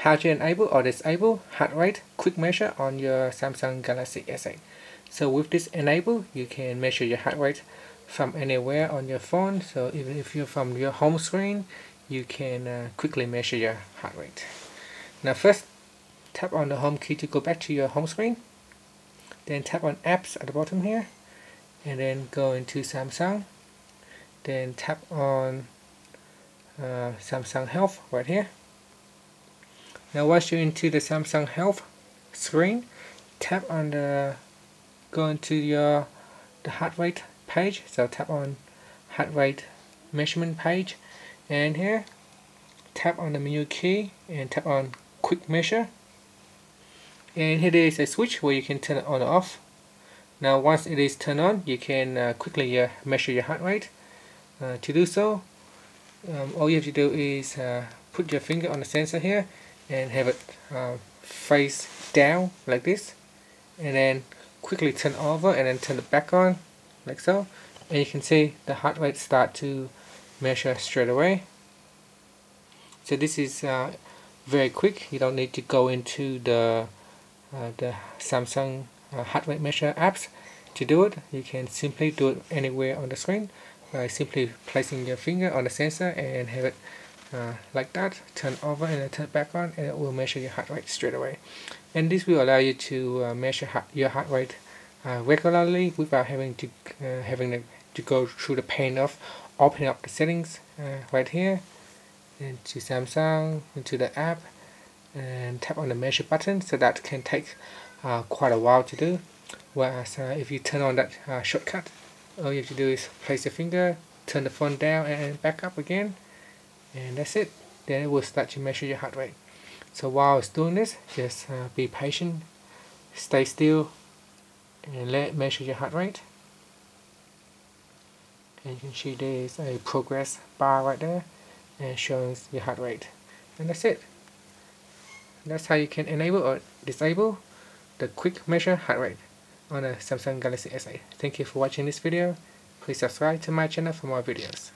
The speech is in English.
how to enable or disable heart rate quick measure on your Samsung Galaxy S8 so with this enable you can measure your heart rate from anywhere on your phone. So even if you're from your home screen you can uh, quickly measure your heart rate now first tap on the home key to go back to your home screen. Then tap on apps at the bottom here and then go into Samsung. Then tap on uh, Samsung Health right here now once you're into the Samsung Health screen tap on the go into your the heart rate page. So tap on heart rate measurement page. And here tap on the menu key and tap on quick measure. And here is a switch where you can turn it on or off. Now once it is turned on you can uh, quickly uh, measure your heart rate. Uh, to do so um, all you have to do is uh, put your finger on the sensor here and have it uh, face down like this and then quickly turn over and then turn it back on like so. And you can see the heart rate start to measure straight away. So this is uh, very quick. You don't need to go into the uh, the Samsung uh, heart rate measure apps to do it. You can simply do it anywhere on the screen by simply placing your finger on the sensor and have it uh, like that turn over and then turn back on and it will measure your heart rate straight away. And this will allow you to uh, measure your heart rate uh, regularly without having to uh, having to go through the pain of opening up the settings uh, right here into Samsung into the app and tap on the measure button. So that can take uh, quite a while to do. Whereas if you turn on that shortcut all you have to do is place your finger turn the phone down and back up again and that's it then it will start to measure your heart rate so while it's doing this just uh, be patient stay still and let measure your heart rate and you can see there is a progress bar right there and shows your heart rate and that's it that's how you can enable or disable the quick measure heart rate on a Samsung Galaxy S8. Thank you for watching this video. Please subscribe to my channel for more videos.